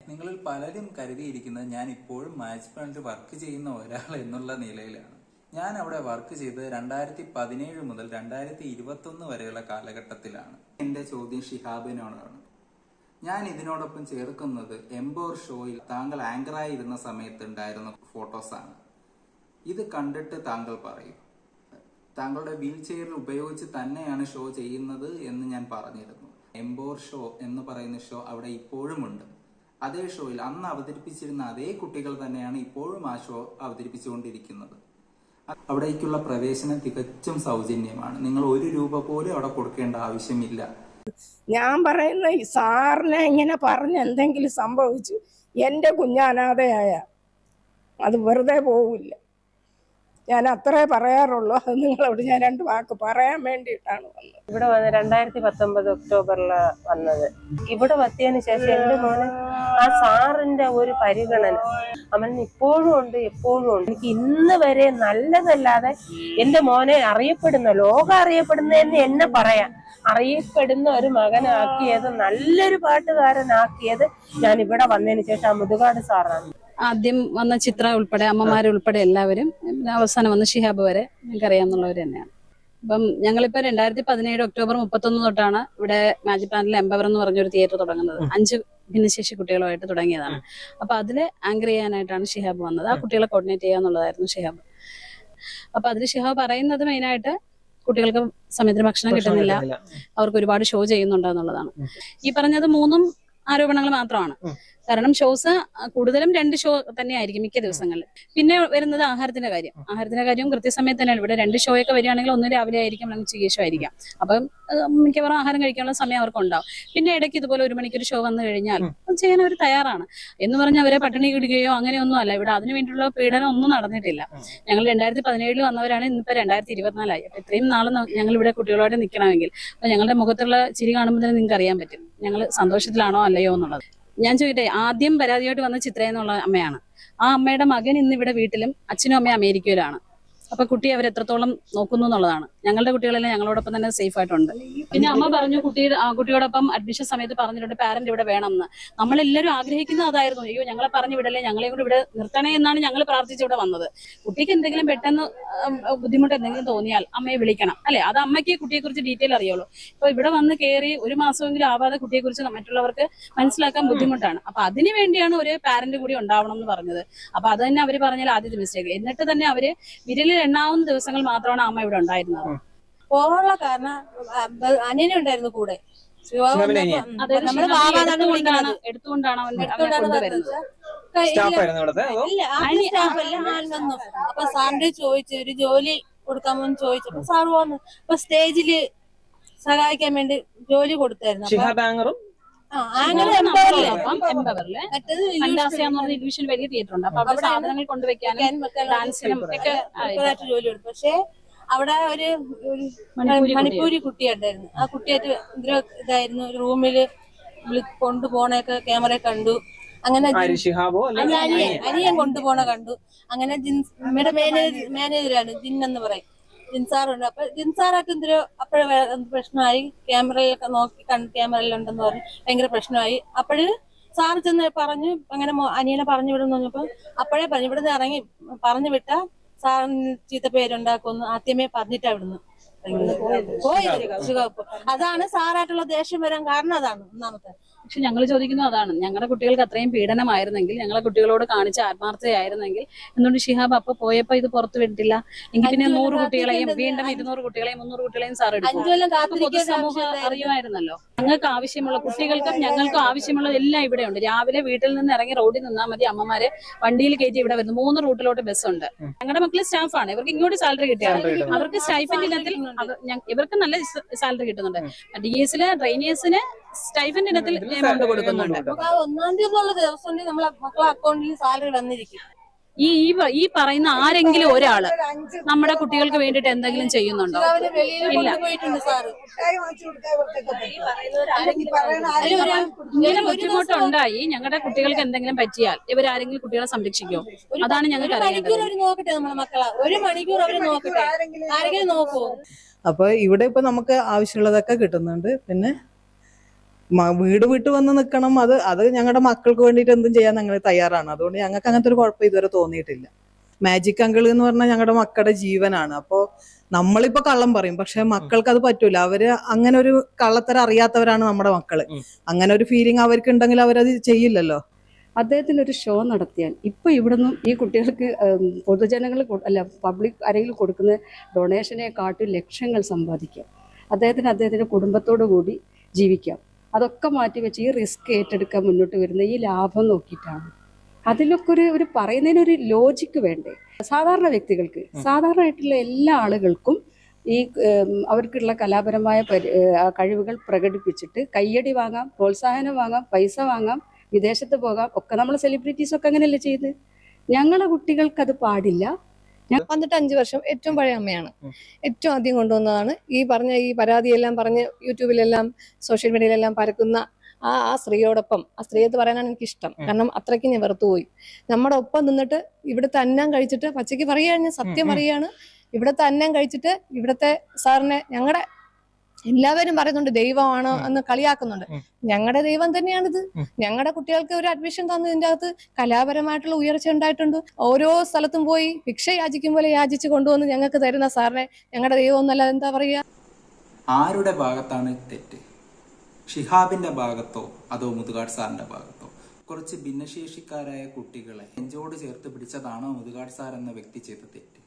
നിങ്ങളിൽ പലരും കരുതിയിരിക്കുന്നത് ഞാൻ ഇപ്പോഴും മാച്ച് ഫ്രണ്ട് വർക്ക് ചെയ്യുന്ന ഒരാൾ എന്നുള്ള നിലയിലാണ്. ഞാൻ അവിടെ വർക്ക് ചെയ്തത് രണ്ടായിരത്തി പതിനേഴ് മുതൽ രണ്ടായിരത്തി ഇരുപത്തി ഒന്ന് വരെയുള്ള കാലഘട്ടത്തിലാണ്. എന്റെ ചോദ്യം ഷിഹാബിനോടാണ്. ഞാൻ ഇതിനോടൊപ്പം ചേർക്കുന്നത് എംബോർ ഷോയിൽ താങ്കൾ ആങ്കറായിരുന്ന സമയത്ത് ഉണ്ടായിരുന്ന ഫോട്ടോസാണ് ഇത് കണ്ടിട്ട് താങ്കൾ പറയും. താങ്കളുടെ വീൽ ചെയറിൽ ഉപയോഗിച്ച് തന്നെയാണ് ഷോ ചെയ്യുന്നത് എന്ന് ഞാൻ പറഞ്ഞിരുന്നു. എംബോർ ഷോ എന്ന് പറയുന്ന ഷോ അവിടെ ഇപ്പോഴും ഉണ്ട് അതേ ഷോയിൽ അന്ന് അവതരിപ്പിച്ചിരുന്ന അതേ കുട്ടികൾ തന്നെയാണ് ഇപ്പോഴും ആ ഷോ അവതരിപ്പിച്ചുകൊണ്ടിരിക്കുന്നത്. അവിടേക്കുള്ള പ്രവേശനം തികച്ചും സൗജന്യമാണ്. നിങ്ങൾ ഒരു രൂപ പോലും അവിടെ കൊടുക്കേണ്ട ആവശ്യമില്ല. ഞാൻ പറയുന്ന ഈ സാറിനെ ഇങ്ങനെ പറഞ്ഞ് എന്തെങ്കിലും സംഭവിച്ചു എന്റെ കുഞ്ഞനാഥയായ അത് വെറുതെ പോവില്ല. ഞാൻ അത്രേ പറയാറുള്ളൂ. അത് നിങ്ങളോട് ഞാൻ രണ്ട് വാക്ക് പറയാൻ വേണ്ടിയിട്ടാണ് വന്നത്. ഇവിടെ വന്ന് രണ്ടായിരത്തി പത്തൊമ്പത് ഒക്ടോബറിൽ വന്നത്. ഇവിടെ വത്തിയതിന് ശേഷം എന്റെ മോന് ആ സാറിന്റെ ഒരു പരിഗണന അവൻ ഇപ്പോഴും ഉണ്ട് എപ്പോഴും ഉണ്ട്. എനിക്ക് ഇന്ന് വരെ നല്ലതല്ലാതെ എന്റെ മോനെ അറിയപ്പെടുന്ന ലോകം അറിയപ്പെടുന്നതെന്ന് എന്നെ പറയാം. അറിയപ്പെടുന്ന ഒരു മകനാക്കിയത് നല്ലൊരു പാട്ടുകാരനാക്കിയത് ഞാൻ ഇവിടെ വന്നതിന് ശേഷം ആ മുതുകാട് സാറാണ്. ആദ്യം വന്ന ചിത്ര ഉൾപ്പെടെ അമ്മമാരുൾപ്പെടെ എല്ലാവരും അവസാനം വന്ന ഷിഹാബ് വരെ ഞങ്ങൾക്കറിയാവുന്നവർ തന്നെയാണ്. അപ്പം ഞങ്ങളിപ്പോ രണ്ടായിരത്തി പതിനേഴ് ഒക്ടോബർ മുപ്പത്തൊന്ന് തൊട്ടാണ് ഇവിടെ മാജിക് പ്ലാന്റിലെ എംപവർ എന്ന് പറഞ്ഞൊരു തിയേറ്റർ തുടങ്ങുന്നത്. അഞ്ച് ഭിന്നശേഷി കുട്ടികളുമായിട്ട് തുടങ്ങിയതാണ്. അപ്പൊ അതിൽ ആങ്കർ ചെയ്യാനായിട്ടാണ് ഷിഹാബ് വന്നത്. ആ കുട്ടികളെ കോർഡിനേറ്റ് ചെയ്യുക എന്നുള്ളതായിരുന്നു ഷിഹാബ്. അപ്പൊ അതിൽ ഷിഹാബ് പറയുന്നത് മെയിനായിട്ട് കുട്ടികൾക്ക് സമയത്തിന് ഭക്ഷണം കിട്ടുന്നില്ല. അവർക്ക് ഒരുപാട് ഷോ ചെയ്യുന്നുണ്ടെന്നുള്ളതാണ് ഈ പറഞ്ഞത് മൂന്നും ആരോപണങ്ങൾ മാത്രമാണ്. കാരണം ഷോസ് കൂടുതലും രണ്ട് ഷോ തന്നെയായിരിക്കും മിക്ക ദിവസങ്ങളിൽ പിന്നെ വരുന്നത് ആഹാരത്തിന്റെ കാര്യം. ആഹാരത്തിന്റെ കാര്യവും കൃത്യസമയത്ത് തന്നെയാണ് ഇവിടെ രണ്ട് ഷോ ഒക്കെ വരികയാണെങ്കിൽ ഒന്ന് രാവിലെ ആയിരിക്കും അല്ലെങ്കിൽ ഉച്ചയ്ക്ക് ആയിരിക്കാം അപ്പം മിക്കവാറും ആഹാരം കഴിക്കാനുള്ള സമയം അവർക്ക് ഉണ്ടാവും പിന്നെ ഇടയ്ക്ക് ഇതുപോലെ ഒരു മണിക്കൊരു ഷോ വന്നു കഴിഞ്ഞാൽ ചെയ്യാൻ അവർ തയ്യാറാണ്. എന്ന് പറഞ്ഞാൽ അവരെ പട്ടിണി കിടുകയോ അങ്ങനെയൊന്നും അല്ല. ഇവിടെ അതിനു വേണ്ടിയുള്ള പീഡനം ഒന്നും നടന്നിട്ടില്ല. ഞങ്ങൾ രണ്ടായിരത്തി പതിനേഴിൽ വന്നവരാണ് ഇന്നിപ്പോ രണ്ടായിരത്തി ഇരുപത്തിനാലായി അപ്പൊ ഇത്രയും നാളെ ഞങ്ങൾ ഇവിടെ കുട്ടികളോടെ നിൽക്കണമെങ്കിൽ അപ്പൊ ഞങ്ങളുടെ മുഖത്തുള്ള ചിരി കാണുമ്പോൾ തന്നെ നിങ്ങൾക്ക് അറിയാൻ പറ്റും. ഞങ്ങൾ സന്തോഷത്തിലാണോ അല്ലയോ എന്നുള്ളത്. ഞാൻ ചോദിക്കട്ടെ ആദ്യം പരാതിയായിട്ട് വന്ന ചിത്ര എന്നുള്ള അമ്മയാണ്. ആ അമ്മയുടെ മകൻ ഇന്നിവിടെ വീട്ടിലും അച്ഛനും അമ്മയും അമേരിക്കയിലാണ്. അപ്പൊ കുട്ടി അവർ എത്രത്തോളം നോക്കുന്നു എന്നുള്ളതാണ്. ഞങ്ങളുടെ കുട്ടികളെല്ലാം ഞങ്ങളോടൊപ്പം തന്നെ സേഫ് ആയിട്ടുണ്ട്. പിന്നെ അമ്മ പറഞ്ഞു കുട്ടിയുടെ ആ കുട്ടിയോടൊപ്പം അഡ്മിഷൻ സമയത്ത് പറഞ്ഞിട്ടുണ്ട് പാരന്റ് ഇവിടെ വേണമെന്ന്. നമ്മളെല്ലാവരും ആഗ്രഹിക്കുന്ന അതായിരുന്നു അയ്യോ ഞങ്ങളെ പറഞ്ഞു വിടല്ലേ ഞങ്ങളെ കൂടി ഇവിടെ നിർത്തണേ എന്നാണ് ഞങ്ങൾ പ്രാർത്ഥിച്ച് ഇവിടെ വന്നത്. കുട്ടിക്ക് എന്തെങ്കിലും പെട്ടെന്ന് ബുദ്ധിമുട്ട് എന്തെങ്കിലും തോന്നിയാൽ അമ്മയെ വിളിക്കണം. അല്ലെ? അത് അമ്മയ്ക്ക് കുട്ടിയെ കുറിച്ച് ഡീറ്റെയിൽ അറിയുള്ളൂ. ഇപ്പൊ ഇവിടെ വന്ന് കയറി ഒരു മാസമെങ്കിലും ആവാതെ കുട്ടിയെ കുറിച്ച് മറ്റുള്ളവർക്ക് മനസ്സിലാക്കാൻ ബുദ്ധിമുട്ടാണ്. അപ്പൊ അതിനു വേണ്ടിയാണ് ഒരു പാരന്റ് കൂടി ഉണ്ടാവണം എന്ന് പറഞ്ഞത്. അപ്പൊ അത് തന്നെ അവർ പറഞ്ഞാൽ ആദ്യത്തെ മിസ്റ്റേക്ക് എന്നിട്ട് തന്നെ അവർ വിരലിൽ എണ്ണാവുന്ന ദിവസങ്ങൾ മാത്രമാണ് അമ്മ ഇവിടെ ഉണ്ടായിരുന്നത്. പോകാനുള്ള കാരണം അനിയനുണ്ടായിരുന്നു കൂടെ. ശിവ ശിവന്റെ അനിയൻ. വന്നപ്പോ, ഉം, അതായത് നമ്മൾ ഷിഹാബിനെ വിളിക്കുന്നത്. എടുത്തുകൊണ്ടാണ് അവൻ കൊണ്ടുവരുന്നത്. ഇല്ല, അപ്പൊ സാറിന്റെ ചോദിച്ചു ഒരു ജോലി കൊടുക്കാമെന്ന് ചോദിച്ചപ്പോ സാർ വന്നു അപ്പൊ സ്റ്റേജിൽ സഹായിക്കാൻ വേണ്ടി ജോലി കൊടുത്തായിരുന്നു. എംപവറിൽ ഫണ്ടാസിയ എന്ന് പറഞ്ഞ ഡിവിഷൻ വലിയ തിയേറ്റർ ഉണ്ട്. അപ്പൊ അവിടെ സാധനങ്ങൾ കൊണ്ടുവയ്ക്കാനും ഡാൻസിനും ഒക്കെ സൂപ്പറായിട്ട് ജോലി കൊടുത്തു പക്ഷെ അവിടെ ഒരു ഒരു മണിപ്പൂരി കുട്ടിയുണ്ടായിരുന്നു. ആ കുട്ടിയായിട്ട് ഭയങ്കര ഇതായിരുന്നു. റൂമിൽ കൊണ്ടുപോണൊക്കെ ക്യാമറ കണ്ടു. അങ്ങനെ അനിയൻ കൊണ്ടുപോണ കണ്ടു അങ്ങനെ ജിൻസ് നമ്മുടെ മാനേജർ മാനേജറാണ് ജിൻ എന്ന് പറയും. ജിൻസാറുണ്ട് അപ്പൊ ജിൻസാറൊക്കെ എന്തൊരു അപ്പോഴും പ്രശ്നമായി? ക്യാമറയിലൊക്കെ നോക്കി കണ്ട് ക്യാമറയിലുണ്ടെന്ന് പറഞ്ഞു ഭയങ്കര പ്രശ്നമായി. അപ്പോഴ് സാർ ചെന്ന് പറഞ്ഞു അങ്ങനെ അനിയനെ പറഞ്ഞു വിടുന്നു പറഞ്ഞപ്പോ അപ്പോഴേ പറഞ്ഞു ഇവിടുന്ന് ഇറങ്ങി പറഞ്ഞു വിട്ട സാറിന് ചീത്ത പേരുണ്ടാക്കുമെന്ന് ആദ്യമേ പറഞ്ഞിട്ടാ ഇവിടുന്ന് പോയി അതാണ് സാറായിട്ടുള്ള ദേഷ്യം വരാൻ കാരണം അതാണ് ഒന്നാമത്തെ. പക്ഷെ ഞങ്ങൾ ചോദിക്കുന്നത് അതാണ്. ഞങ്ങളുടെ കുട്ടികൾക്ക് അത്രയും പീഡനമായിരുന്നെങ്കിൽ ഞങ്ങളെ കുട്ടികളോട് കാണിച്ച ആത്മാർത്ഥതയായിരുന്നെങ്കിൽ എന്തുകൊണ്ട് ഷിഹാബ് അപ്പൊ പോയപ്പോ ഇത് പുറത്തു വിട്ടില്ല? എങ്കിൽ പിന്നെ നൂറ് കുട്ടികളെയും വീണ്ടും ഇരുന്നൂറ് കുട്ടികളെയും മുന്നൂറ് കുട്ടികളെയും സാർ എടുക്കും പൊതുസമൂഹം അറിയുമായിരുന്നല്ലോ. ഞങ്ങൾക്ക് ആവശ്യമുള്ള കുട്ടികൾക്കും ഞങ്ങൾക്കും ആവശ്യമുള്ള എല്ലാം ഇവിടെ ഉണ്ട്. രാവിലെ വീട്ടിൽ നിന്ന് ഇറങ്ങി റോഡിൽ നിന്നാൽ മതി അമ്മമാരെ വണ്ടിയിൽ കയറ്റി ഇവിടെ വരുന്നു. മൂന്ന് റൂട്ടിലോട്ട് ബസ് ഉണ്ട്. ഞങ്ങളുടെ മക്കൾ സ്റ്റാഫാണ് ഇവർക്ക് ഇങ്ങോട്ട് സാലറി കിട്ടിയാണ് അവർക്ക് സ്റ്റൈഫൻഡ് ഇനത്തിൽ ഇവർക്ക് നല്ല സാലറി കിട്ടുന്നുണ്ട്. ഡി എസ് ട്രെയിനേഴ്സിന് സ്റ്റൈഫൻഡ് ഇനത്തിൽ എമൗണ്ട് കൊടുക്കുന്നുണ്ട്. ഒന്നാം തീയതി ദിവസം നമ്മളെ മക്കളെ അക്കൗണ്ടിൽ സാലറി വന്നിരിക്കും. ഈ ഈ പറയുന്ന ആരെങ്കിലും ഒരാൾ നമ്മുടെ കുട്ടികൾക്ക് വേണ്ടിയിട്ട് എന്തെങ്കിലും ചെയ്യുന്നുണ്ടോ? ഇല്ല. ഇങ്ങനെ ബുദ്ധിമുട്ടുണ്ടായി. ഞങ്ങളുടെ കുട്ടികൾക്ക് എന്തെങ്കിലും പറ്റിയാൽ ഇവരാരെങ്കിലും കുട്ടികളെ സംരക്ഷിക്കോ അതാണ് ഞങ്ങൾക്ക് അറിയേണ്ടത്. അവർ നോക്കട്ടെ നമ്മളെ മക്കളെ. ഒരു മണിക്കൂർ അവർ നോക്കട്ടെ. ആരെങ്കിലും നോക്കുവോ? അപ്പോൾ ഇവിടെ ഇപ്പൊ നമുക്ക് ആവശ്യമുള്ളതൊക്കെ കിട്ടുന്നുണ്ട്. പിന്നെ വീട് വിട്ട് വന്ന് നിൽക്കണം അത് അത് ഞങ്ങളുടെ മക്കൾക്ക് വേണ്ടിയിട്ട് എന്തും ചെയ്യാൻ ഞങ്ങൾ തയ്യാറാണ്. അതുകൊണ്ട് ഞങ്ങൾക്ക് അങ്ങനത്തെ ഒരു കുഴപ്പം ഇതുവരെ തോന്നിയിട്ടില്ല. മാജിക് അങ്കിൾ എന്ന് പറഞ്ഞാൽ ഞങ്ങളുടെ മക്കളുടെ ജീവനാണ്. അപ്പോൾ നമ്മളിപ്പോ കള്ളം പറയും. പക്ഷെ മക്കൾക്ക് അത് പറ്റൂല. അവർ അങ്ങനെ ഒരു കള്ളത്തരം അറിയാത്തവരാണ് നമ്മുടെ മക്കൾ. അങ്ങനെ ഒരു ഫീലിംഗ് അവർക്ക് ഉണ്ടെങ്കിൽ അവരത് ചെയ്യില്ലല്ലോ. അദ്ദേഹത്തിന് ഒരു ഷോ നടത്തിയാൽ ഇപ്പോൾ ഇവിടുന്ന് ഈ കുട്ടികൾക്ക് പൊതുജനങ്ങൾ അല്ല പബ്ലിക് ആരെങ്കിലും കൊടുക്കുന്ന ഡൊണേഷനെ കാട്ടി ലക്ഷങ്ങൾ സമ്പാദിക്കാം. അദ്ദേഹത്തിന് അദ്ദേഹത്തിന്റെ കുടുംബത്തോടു കൂടി ജീവിക്കാം. അതൊക്കെ മാറ്റി വെച്ച് ഈ റിസ്ക് ഏറ്റെടുക്കാൻ മുന്നോട്ട് വരുന്ന ഈ ലാഭം നോക്കിയിട്ടാണ്. അതിലൊക്കെ ഒരു ഒരു പറയുന്നതിനൊരു ലോജിക്ക് വേണ്ടേ? സാധാരണ വ്യക്തികൾക്ക് സാധാരണയായിട്ടുള്ള എല്ലാ ആളുകൾക്കും ഈ അവർക്കുള്ള കലാപരമായ പരി കഴിവുകൾ പ്രകടിപ്പിച്ചിട്ട് കയ്യടി വാങ്ങാം പ്രോത്സാഹനം വാങ്ങാം പൈസ വാങ്ങാം വിദേശത്ത് പോകാം ഒക്കെ നമ്മൾ സെലിബ്രിറ്റീസ് ഒക്കെ അങ്ങനെയല്ലേ ചെയ്ത്? ഞങ്ങളുടെ കുട്ടികൾക്ക് അത് പാടില്ല വന്നിട്ട് അഞ്ചു വർഷം ഏറ്റവും പഴയ അമ്മയാണ്. ഏറ്റവും ആദ്യം കൊണ്ടുവന്നതാണ്. ഈ പറഞ്ഞ ഈ പരാതിയെല്ലാം പറഞ്ഞ് യൂട്യൂബിലെല്ലാം സോഷ്യൽ മീഡിയയിലെല്ലാം പരക്കുന്ന ആ ആ സ്ത്രീയോടൊപ്പം ആ സ്ത്രീയെന്ന് പറയാനാണ് എനിക്ക് ഇഷ്ടം കാരണം അത്രയ്ക്ക് ഞാൻ വെറുത്തുപോയി. നമ്മുടെ ഒപ്പം നിന്നിട്ട് ഇവിടുത്തെ അന്നം കഴിച്ചിട്ട് പച്ചയ്ക്ക് പറയുകയാണ് ഞാൻ സത്യം പറയുകയാണ്. ഇവിടുത്തെ അന്നം കഴിച്ചിട്ട് ഇവിടുത്തെ സാറിനെ ഞങ്ങളുടെ എല്ലാവരും പറയുന്നുണ്ട് ദൈവമാണ് എന്ന് കളിയാക്കുന്നുണ്ട്. ഞങ്ങളുടെ ദൈവം തന്നെയാണിത്. ഞങ്ങളുടെ കുട്ടികൾക്ക് ഒരു അഡ്മിഷൻ തന്നതിന്റെ അകത്ത് കലാപരമായിട്ടുള്ള ഉയർച്ച ഉണ്ടായിട്ടുണ്ട്. ഓരോ സ്ഥലത്തും പോയി ഭിക്ഷ യാചിക്കും പോലെ യാചിച്ചു കൊണ്ടുവന്ന് ഞങ്ങൾക്ക് തരുന്ന സാറിനെ ഞങ്ങളുടെ ദൈവം എന്നല്ല എന്താ പറയുക ആരുടെ ഭാഗത്താണ് തെറ്റ്? ഷിഹാബിന്റെ ഭാഗത്തോ അതോ മുതുകാട് സാറിന്റെ ഭാഗത്തോ? കുറച്ച് ഭിന്നശേഷിക്കാരായ കുട്ടികളെ നെഞ്ചോട് ചേർത്ത് പിടിച്ചതാണോ മുതുകാട് സാർ എന്ന വ്യക്തി ചെയ്ത തെറ്റ്?